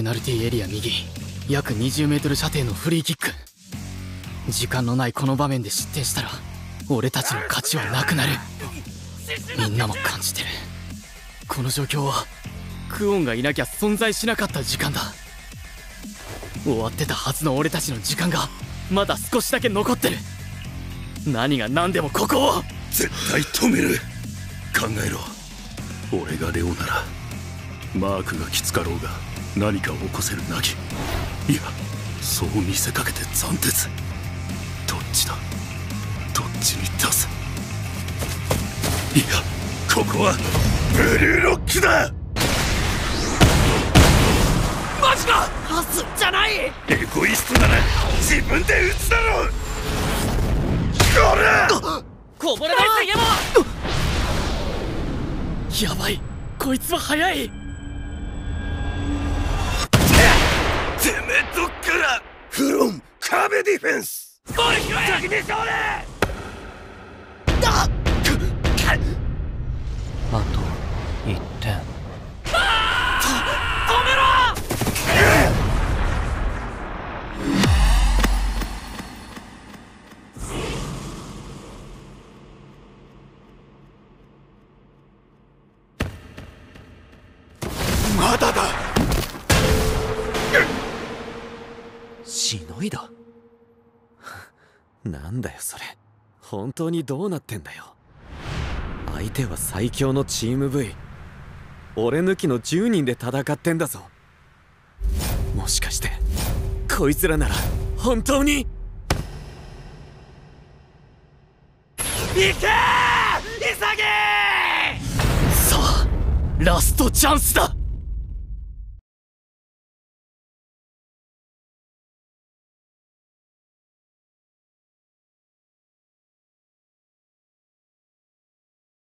ペナルティエリア右約 20m 射程のフリーキック。時間のないこの場面で失点したら俺たちの勝ちはなくなる。みんなも感じてる。この状況はクオンがいなきゃ存在しなかった時間だ。終わってたはずの俺たちの時間がまだ少しだけ残ってる。何が何でもここを。絶対止める。考えろ。俺がレオならマークがきつかろうが。何かを起こせるなきいやそう見せかけて斬鉄。どっちだ？どっちに出す？いやここは。ブルーロックだ！マジか！パスじゃない！エゴイストなら自分で撃つだろこら！こぼれない杉山やばい。こいつは速いからフロン壁ディフェンスボール拾え先に勝利！あと1点。止めろ！まだだしのいだ。なんだよそれ。本当にどうなってんだよ。相手は最強のチーム V 俺抜きの10人で戦ってんだぞ。もしかしてこいつらなら本当に？行けー！潔さあラストチャンスだ！